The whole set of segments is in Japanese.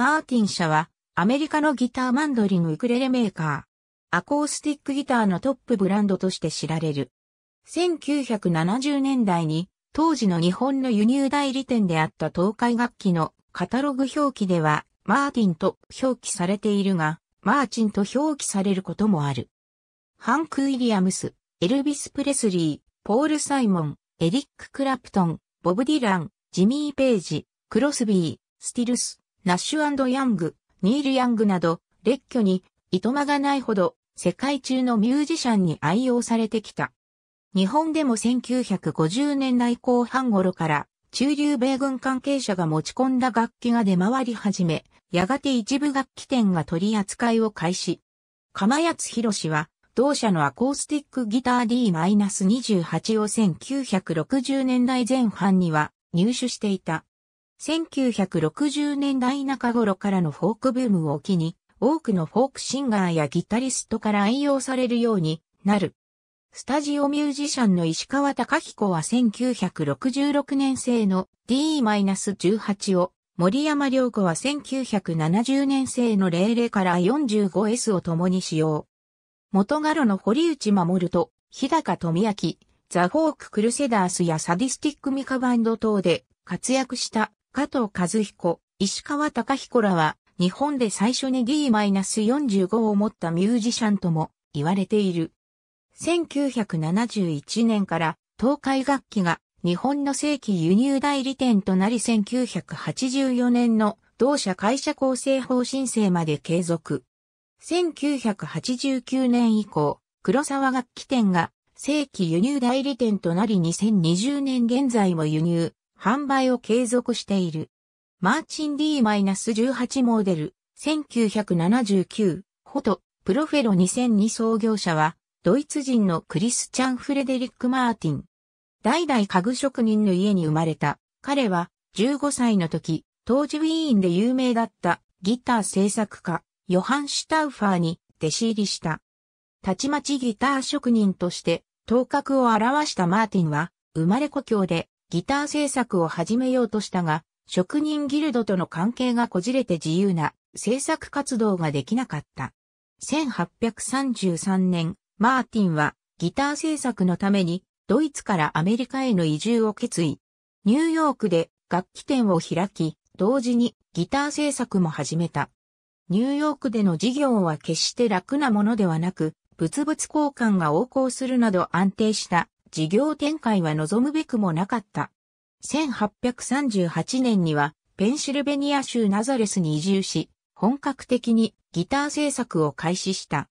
マーティン社はアメリカのギターマンドリンウクレレメーカー。アコースティックギターのトップブランドとして知られる。1970年代に当時の日本の輸入代理店であった東海楽器のカタログ表記ではマーティンと表記されているが、マーチンと表記されることもある。ハンク・ウィリアムス、エルビス・プレスリー、ポール・サイモン、エリック・クラプトン、ボブ・ディラン、ジミー・ペイジ、クロスビー、スティルス、ナッシュヤング、ニール・ヤングなど、列挙に、いとまがないほど、世界中のミュージシャンに愛用されてきた。日本でも1950年代後半頃から、中流米軍関係者が持ち込んだ楽器が出回り始め、やがて一部楽器店が取り扱いを開始。釜谷博士は、同社のアコースティックギター D-28 を1960年代前半には入手していた。1960年代中頃からのフォークブームを機に、多くのフォークシンガーやギタリストから愛用されるようになる。スタジオミュージシャンの石川隆彦は1966年製の D-18 を、森山良子は1970年製の00から 45S を共に使用。元ガロの堀内守と、日高富明、ザ・フォーク・クルセダースやサディスティック・ミカバンド等で活躍した加藤和彦、石川隆彦らは、日本で最初に D-45 を持ったミュージシャンとも言われている。1971年から東海楽器が日本の正規輸入代理店となり1984年の同社会社構成法申請まで継続。1989年以降、黒沢楽器店が正規輸入代理店となり2020年現在も輸入、販売を継続している。マーチン D-18 モデル、1979、フォト、プロフェロ2002創業者は、ドイツ人のクリスチャン・フレデリック・マーティン。代々家具職人の家に生まれた。彼は、15歳の時、当時ウィーンで有名だったギター制作家、ヨハン・シュタウファーに弟子入りした。たちまちギター職人として、頭角を表したマーティンは、生まれ故郷でギター制作を始めようとしたが、職人ギルドとの関係がこじれて自由な制作活動ができなかった。1833年、マーティンはギター制作のためにドイツからアメリカへの移住を決意。ニューヨークで楽器店を開き、同時にギター制作も始めた。ニューヨークでの事業は決して楽なものではなく、物々交換が横行するなど安定した事業展開は望むべくもなかった。1838年にはペンシルベニア州ナザレスに移住し、本格的にギター制作を開始した。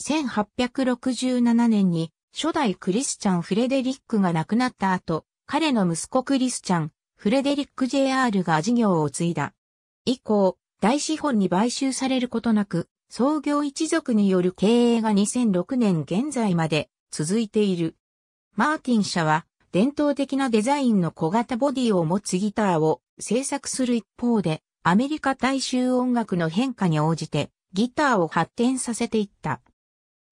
1867年に初代クリスチャン・フレデリックが亡くなった後、彼の息子クリスチャン、フレデリック JR が事業を継いだ。以降、大資本に買収されることなく、創業一族による経営が2006年現在まで続いている。マーティン社は伝統的なデザインの小型ボディを持つギターを製作する一方で、アメリカ大衆音楽の変化に応じてギターを発展させていった。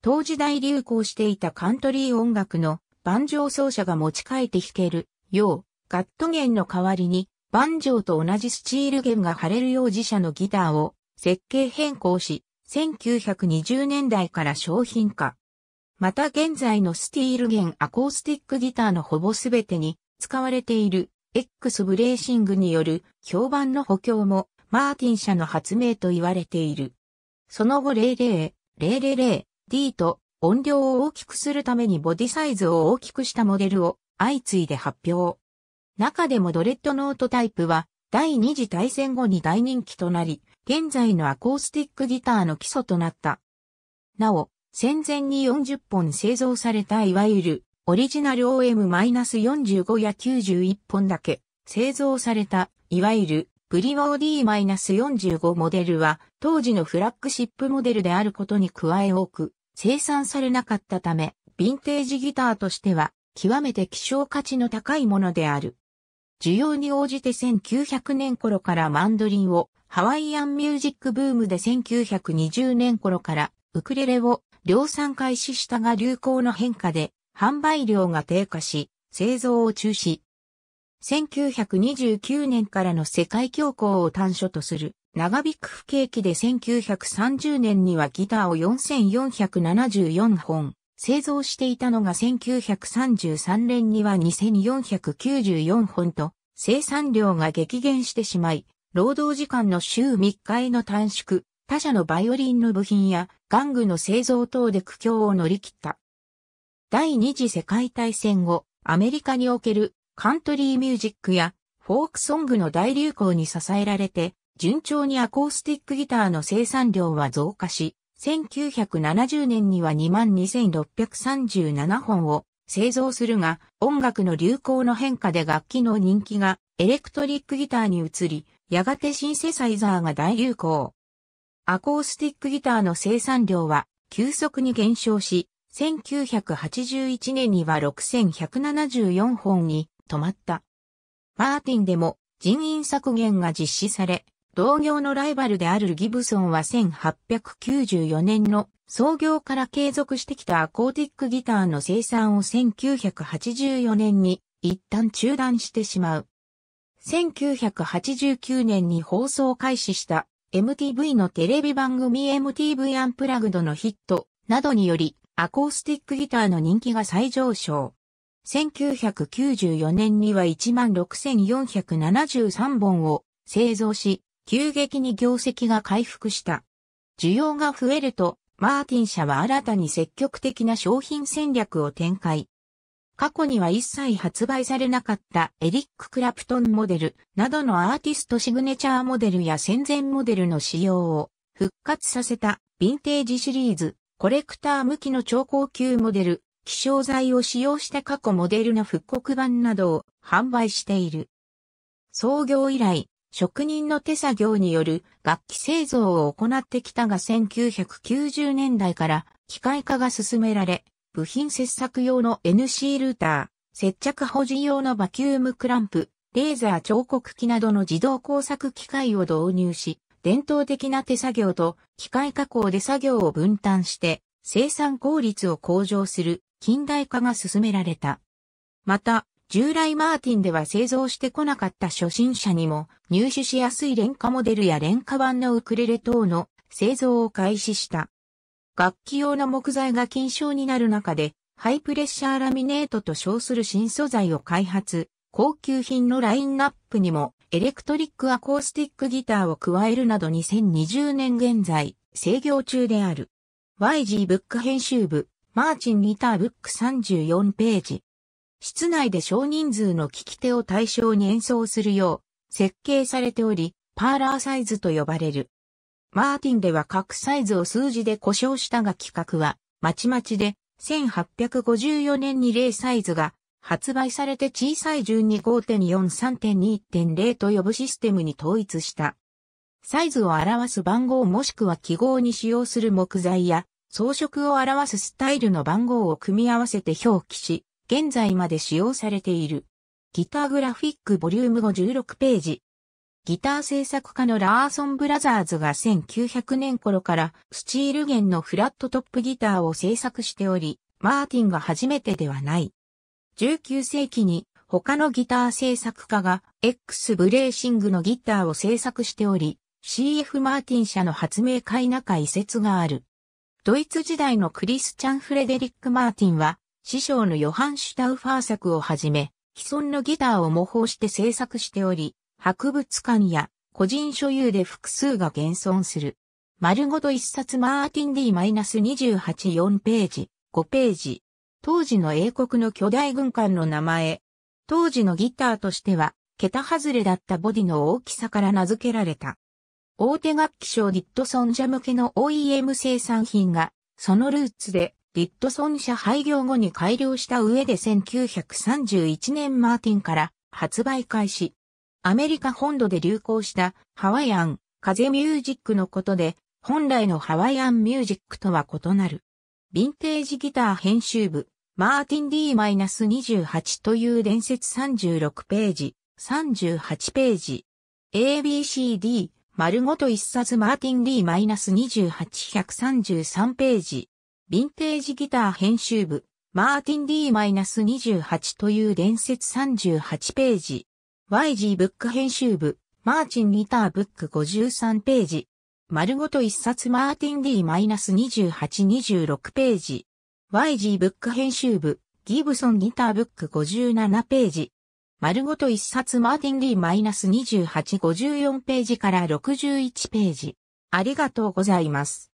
当時代流行していたカントリー音楽のバンジョー奏者が持ち替えて弾けるよう、ガット弦の代わりにバンジョーと同じスチール弦が貼れるよう自社のギターを設計変更し、1920年代から商品化。また現在のスティール弦アコースティックギターのほぼすべてに使われている X ブレーシングによる評判の補強もマーティン社の発明と言われている。その後00、000、D と音量を大きくするためにボディサイズを大きくしたモデルを相次いで発表。中でもドレッドノートタイプは第二次大戦後に大人気となり、現在のアコースティックギターの基礎となった。なお、戦前に40本製造されたいわゆるオリジナル OM-45 や91本だけ製造されたいわゆるプリオー D-45 モデルは当時のフラッグシップモデルであることに加え多く生産されなかったため、ヴィンテージギターとしては極めて希少価値の高いものである。需要に応じて1900年頃からマンドリンをハワイアンミュージックブームで1920年頃からウクレレを量産開始したが流行の変化で販売量が低下し、製造を中止。1929年からの世界恐慌を短所とする。長引く不景気で1930年にはギターを4474本製造していたのが1933年には2494本と。生産量が激減してしまい、労働時間の週3日への短縮、他社のバイオリンの部品や玩具の製造等で苦境を乗り切った。第二次世界大戦後、アメリカにおけるカントリーミュージックやフォークソングの大流行に支えられて、順調にアコースティックギターの生産量は増加し、1970年には22,637本を製造するが、音楽の流行の変化で楽器の人気がエレクトリックギターに移り、やがてシンセサイザーが大流行。アコースティックギターの生産量は急速に減少し、1981年には6174本に止まった。マーティンでも人員削減が実施され、同業のライバルであるギブソンは1894年の創業から継続してきたアコーティックギターの生産を1984年に一旦中断してしまう。1989年に放送開始した MTV のテレビ番組 MTV アンプラグドのヒットなどによりアコースティックギターの人気が再上昇。1994年には16,473本を製造し、急激に業績が回復した。需要が増えるとマーティン社は新たに積極的な商品戦略を展開。過去には一切発売されなかったエリック・クラプトンモデルなどのアーティストシグネチャーモデルや戦前モデルの仕様を復活させたヴィンテージシリーズ、コレクター向きの超高級モデル、気象剤を使用した過去モデルの復刻版などを販売している。創業以来、職人の手作業による楽器製造を行ってきたが1990年代から機械化が進められ、部品切削用の NC ルーター、接着保持用のバキュームクランプ、レーザー彫刻機などの自動工作機械を導入し、伝統的な手作業と機械加工で作業を分担して生産効率を向上する近代化が進められた。また、従来マーティンでは製造してこなかった初心者にも入手しやすい廉価モデルや廉価版のウクレレ等の製造を開始した。楽器用の木材が禁止になる中で、ハイプレッシャーラミネートと称する新素材を開発、高級品のラインナップにもエレクトリックアコースティックギターを加えるなど2020年現在制御中である。YG ブック編集部、マーチンギターブック34ページ。室内で少人数の聞き手を対象に演奏するよう設計されており、パーラーサイズと呼ばれる。マーティンでは各サイズを数字で故障したが企画は、まちまちで、1854年に0サイズが発売されて小さい順に5.43.2.0と呼ぶシステムに統一した。サイズを表す番号もしくは記号に使用する木材や装飾を表すスタイルの番号を組み合わせて表記し、現在まで使用されている。ギターグラフィックボリューム56ページ。ギター制作家のラーソンブラザーズが1900年頃からスチール弦のフラットトップギターを制作しており、マーティンが初めてではない。19世紀に他のギター制作家が X ブレーシングのギターを制作しており、CF マーティン社の発明会中移説がある。ドイツ時代のクリスチャン・フレデリック・マーティンは師匠のヨハン・シュタウファー作をはじめ、既存のギターを模倣して制作しており、博物館や個人所有で複数が現存する。丸ごと一冊マーティン D-284 ページ、5ページ。当時の英国の巨大軍艦の名前。当時のギターとしては、桁外れだったボディの大きさから名付けられた。大手楽器賞ディットソン社向けの OEM 生産品が、そのルーツでリットソン社廃業後に改良した上で1931年マーティンから発売開始。アメリカ本土で流行したハワイアン、風ミュージックのことで、本来のハワイアンミュージックとは異なる。ヴィンテージギター編集部、マーティン D-28 という伝説36ページ、38ページ。ABCD、丸ごと一冊マーティン D-28、133ページ。ヴィンテージギター編集部、マーティン D-28 という伝説38ページ。YG ブック編集部、マーチンギターブック53ページ。丸ごと一冊マーティン D-2826 ページ。YG ブック編集部、ギブソンギターブック57ページ。丸ごと一冊マーティン D-2854 ページから61ページ。ありがとうございます。